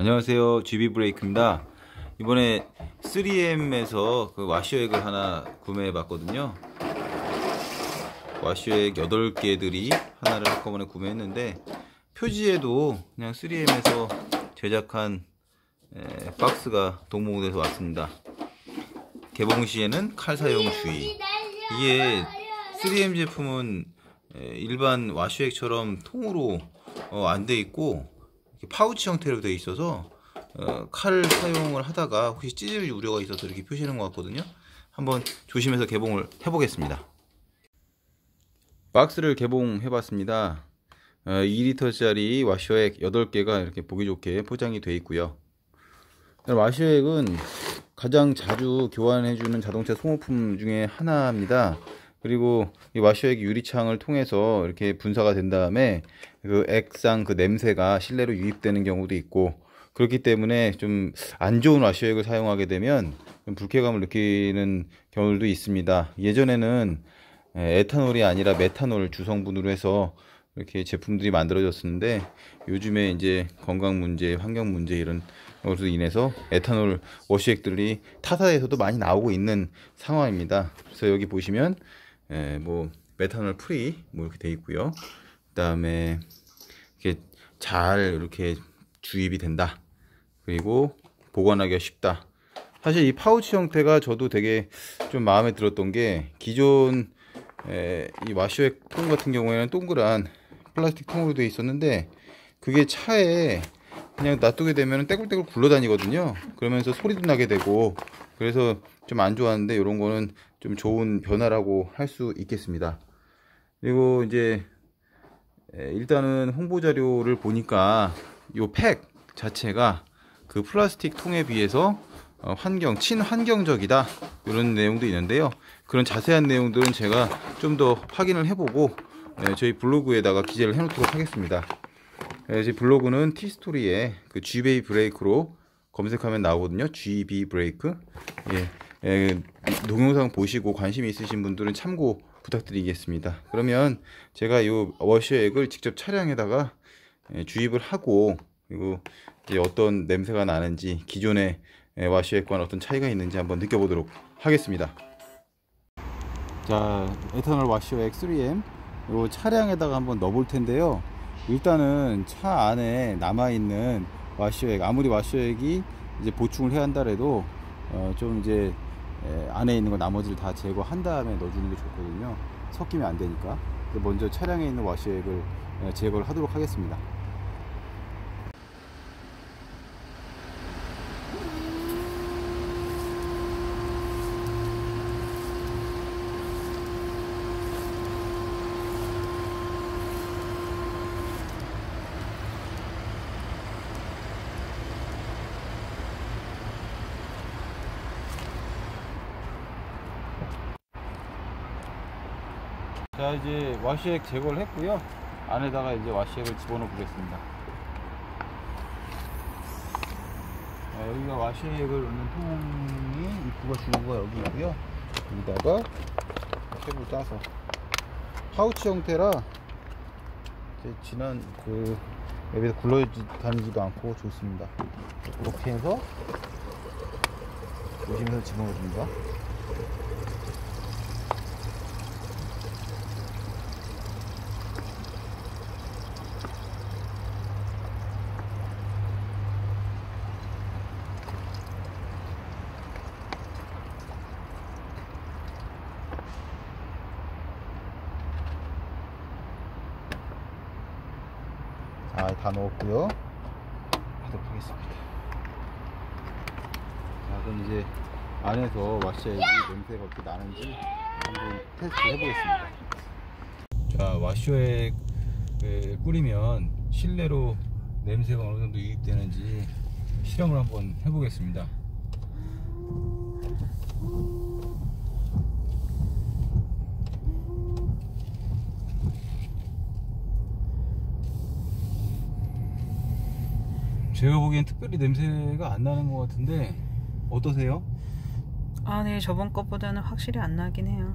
안녕하세요. GB 브레이크입니다. 이번에 3M에서 그 와셔액을 하나 구매해 봤거든요. 와셔액 8개들이 하나를 한꺼번에 구매했는데 표지에도 그냥 3M에서 제작한 에, 박스가 동봉돼서 왔습니다. 개봉 시에는 칼 사용 주의. 이게 3M 제품은 에, 일반 와셔액처럼 통으로 어, 안 돼 있고 파우치 형태로 되어 있어서 어, 칼 사용을 하다가 혹시 찢을 우려가 있어서 이렇게 표시하는 것 같거든요. 한번 조심해서 개봉을 해보겠습니다. 박스를 개봉해 봤습니다. 어, 2리터짜리 와셔액 8개가 이렇게 보기 좋게 포장이 되어 있고요. 와셔액은 가장 자주 교환해주는 자동차 소모품 중에 하나입니다 그리고 이 와셔액 유리창을 통해서 이렇게 분사가 된 다음에 그 액상 그 냄새가 실내로 유입되는 경우도 있고 그렇기 때문에 좀 안 좋은 와셔액을 사용하게 되면 불쾌감을 느끼는 경우도 있습니다. 예전에는 에탄올이 아니라 메탄올 주성분으로 해서 이렇게 제품들이 만들어졌었는데 요즘에 이제 건강 문제, 환경 문제 이런 것으로 인해서 에탄올 워셔액들이 타사에서도 많이 나오고 있는 상황입니다. 그래서 여기 보시면 예, 뭐 메탄올 free 뭐 이렇게 돼 있고요. 그다음에 이렇게 잘 이렇게 주입이 된다. 그리고 보관하기가 쉽다. 사실 이 파우치 형태가 저도 되게 좀 마음에 들었던 게 기존 에, 이 워셔액 통 같은 경우에는 동그란 플라스틱 통으로 되어 있었는데 그게 차에 그냥 놔두게 되면 떼굴떼굴 굴러다니거든요. 그러면서 소리도 나게 되고 그래서 좀 안 좋았는데 이런 거는 좀 좋은 변화라고 할 수 있겠습니다. 그리고 이제 일단은 홍보 자료를 보니까 이 팩 자체가 그 플라스틱 통에 비해서 어, 환경 친환경적이다 이런 내용도 있는데요. 그런 자세한 내용들은 제가 좀 더 확인을 해보고 저희 블로그에다가 기재를 해놓도록 하겠습니다. 제 블로그는 티스토리에 그 G베이 브레이크로 검색하면 나오거든요. GB 브레이크. 예. 예, 동영상 보시고 관심 있으신 분들은 참고 부탁드리겠습니다. 그러면 제가 이 워셔액을 직접 차량에다가 예, 주입을 하고 그리고 이제 어떤 냄새가 나는지 기존의 예, 와셔액과는 어떤 차이가 있는지 한번 느껴보도록 하겠습니다. 자, 에탄올 와셔액 3M 이 차량에다가 한번 넣어볼 텐데요. 일단은 차 안에 남아있는 와셔액 아무리 와셔액이 이제 보충을 해야 한다래도 어, 좀 이제 에, 안에 있는 거 나머지를 다 제거한 다음에 넣어주는 게 좋거든요. 섞이면 안 되니까. 먼저 차량에 있는 와셔액을 제거를 하도록 하겠습니다 자 이제 와시액 제거를 했고요. 안에다가 이제 와시액을 집어넣어 보겠습니다. 자, 여기가 와시액을 넣는 통이 입구가 주구가 여기 있고요. 여기다가 캡을 따서 파우치 형태라 지난 그 여기서 굴러다니지도 않고 좋습니다. 이렇게 해서 조심해서 집어넣어 줍니다 자, 다 넣었고요. 하도록 하겠습니다. 자, 그럼 이제 안에서 와셔액이 냄새가 어떻게 나는지 한번 테스트 해보겠습니다. 자, 와셔액을 뿌리면 실내로 냄새가 어느 정도 유입되는지 실험을 한번 해보겠습니다. 제가 보기엔 특별히 냄새가 안 나는 것 같은데 어떠세요? 아, 네, 저번 것보다는 확실히 안 나긴 해요.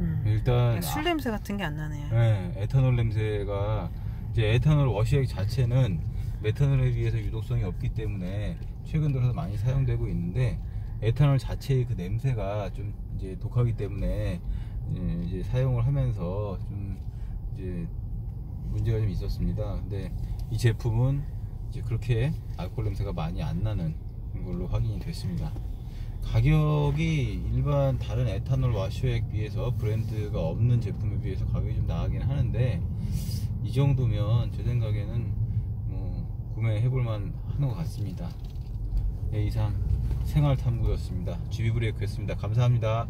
음. 일단 술 냄새 같은 게 안 나네요. 네, 에탄올 냄새가 이제 에탄올 워시액 자체는 메탄올에 비해서 유독성이 없기 때문에 최근 들어서 많이 사용되고 있는데 에탄올 자체의 그 냄새가 좀 이제 독하기 때문에 예, 이제 사용을 하면서 좀 이제 문제가 좀 있었습니다. 근데 이 제품은 이제 그렇게 알코올 냄새가 많이 안 나는 걸로 확인이 됐습니다. 가격이 일반 다른 에탄올 와쇼액 비해서 브랜드가 없는 제품에 비해서 가격이 좀 나가긴 하는데 이 정도면 제 생각에는 뭐 구매해볼만 하는 것 같습니다. 네, 이상 생활탐구였습니다. GB브레이크였습니다. 감사합니다.